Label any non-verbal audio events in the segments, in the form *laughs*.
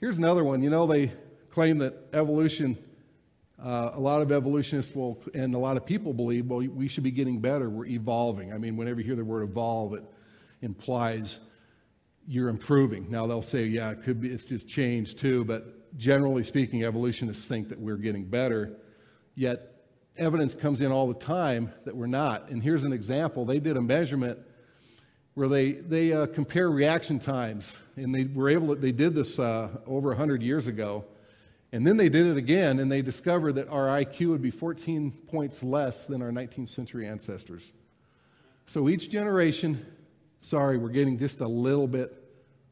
Here's another one. You know, they claim that evolution, uh, a lot of evolutionists will, and a lot of people believe, well, we should be getting better. We're evolving. I mean, whenever you hear the word evolve, it implies you're improving. Now they'll say, yeah, it could be, it's just change too, but generally speaking, evolutionists think that we're getting better. Yet evidence comes in all the time that we're not. And here's an example. They did a measurement where they, they uh, compare reaction times. And they were able to, they did this uh, over 100 years ago. And then they did it again, and they discovered that our IQ would be 14 points less than our 19th century ancestors. So each generation, sorry, we're getting just a little bit,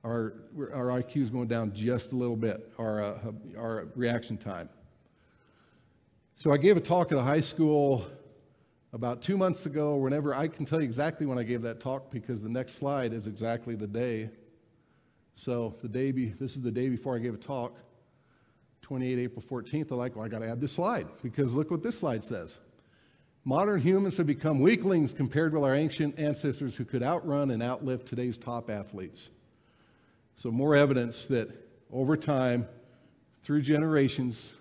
our, our IQ is going down just a little bit, our, uh, our reaction time. So I gave a talk at a high school about two months ago, whenever I can tell you exactly when I gave that talk because the next slide is exactly the day. So the day be, this is the day before I gave a talk, 28 April 14th. I'm like, well, I got to add this slide because look what this slide says. Modern humans have become weaklings compared with our ancient ancestors who could outrun and outlive today's top athletes. So more evidence that over time, through generations,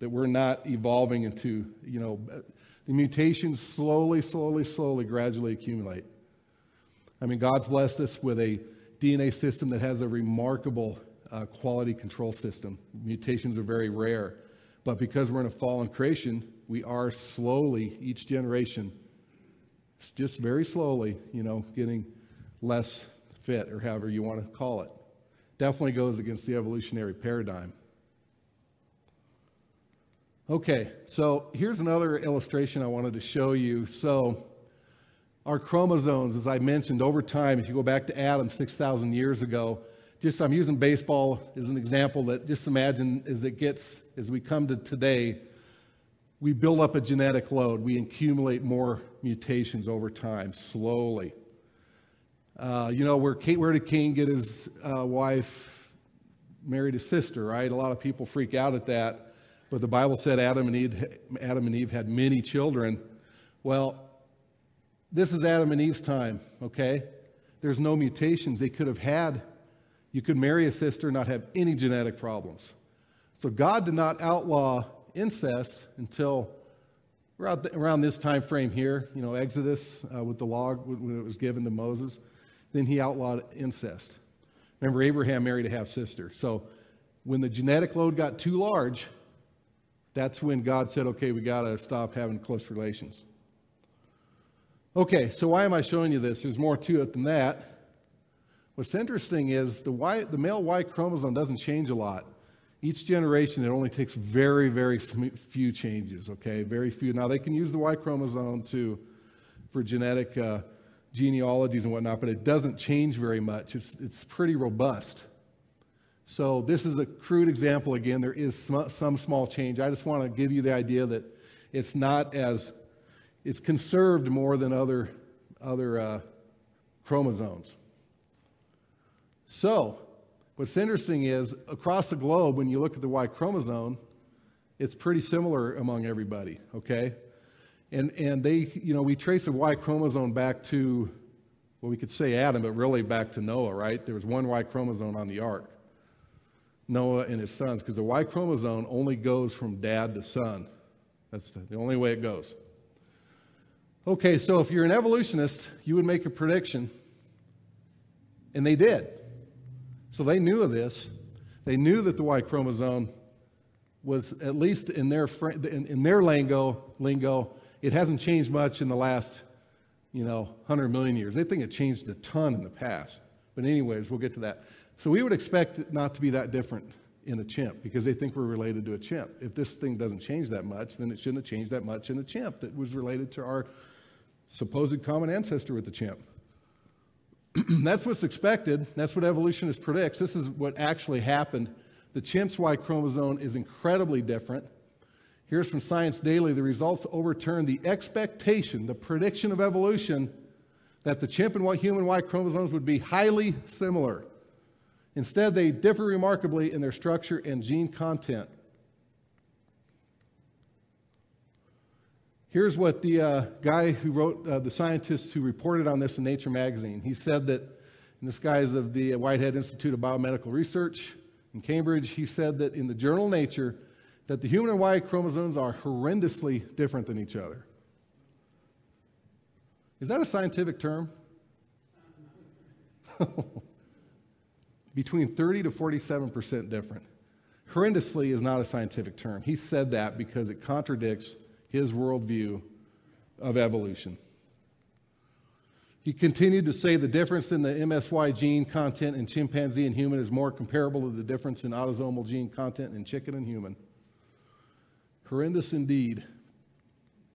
that we're not evolving into, you know, the mutations slowly, slowly, slowly, gradually accumulate. I mean, God's blessed us with a DNA system that has a remarkable uh, quality control system. Mutations are very rare. But because we're in a fallen creation, we are slowly, each generation, just very slowly, you know, getting less fit or however you want to call it. Definitely goes against the evolutionary paradigm. Okay, so here's another illustration I wanted to show you. So, our chromosomes, as I mentioned, over time, if you go back to Adam 6,000 years ago, just I'm using baseball as an example that just imagine as it gets, as we come to today, we build up a genetic load. We accumulate more mutations over time, slowly. Uh, you know, where, Kate, where did Cain get his uh, wife married his sister, right? A lot of people freak out at that. But the Bible said Adam and Eve, Adam and Eve had many children. Well, this is Adam and Eve's time, okay? There's no mutations. They could have had, you could marry a sister and not have any genetic problems. So God did not outlaw incest until around this time frame here, you know, Exodus uh, with the law when it was given to Moses. Then he outlawed incest. Remember, Abraham married a half sister. So when the genetic load got too large, that's when God said, okay, we got to stop having close relations. Okay, so why am I showing you this? There's more to it than that. What's interesting is the, y, the male Y chromosome doesn't change a lot. Each generation, it only takes very, very few changes, okay? Very few. Now, they can use the Y chromosome to, for genetic uh, genealogies and whatnot, but it doesn't change very much. It's, it's pretty robust. So this is a crude example. Again, there is some, some small change. I just want to give you the idea that it's not as, it's conserved more than other, other uh, chromosomes. So what's interesting is across the globe, when you look at the Y chromosome, it's pretty similar among everybody, okay? And, and they, you know, we trace the Y chromosome back to, well, we could say Adam, but really back to Noah, right? There was one Y chromosome on the ark. Noah and his sons because the Y chromosome only goes from dad to son. That's the only way it goes. Okay, so if you're an evolutionist, you would make a prediction, and they did. So they knew of this. They knew that the Y chromosome was, at least in their, in, in their lingo, lingo, it hasn't changed much in the last, you know, 100 million years. They think it changed a ton in the past. But anyways, we'll get to that. So we would expect it not to be that different in a chimp because they think we're related to a chimp. If this thing doesn't change that much, then it shouldn't have changed that much in a chimp that was related to our supposed common ancestor with the chimp. *clears throat* That's what's expected. That's what evolutionists predicts. This is what actually happened. The chimp's Y chromosome is incredibly different. Here's from Science Daily the results overturn the expectation, the prediction of evolution, that the chimp and human Y chromosomes would be highly similar. Instead, they differ remarkably in their structure and gene content. Here's what the uh, guy who wrote, uh, the scientist who reported on this in Nature magazine, he said that, and this guy is of the Whitehead Institute of Biomedical Research, In Cambridge, he said that in the journal Nature, that the human and Y chromosomes are horrendously different than each other. Is that a scientific term? *laughs* Between 30 to 47% different. Horrendously is not a scientific term. He said that because it contradicts his worldview of evolution. He continued to say the difference in the MSY gene content in chimpanzee and human is more comparable to the difference in autosomal gene content in chicken and human. Horrendous indeed.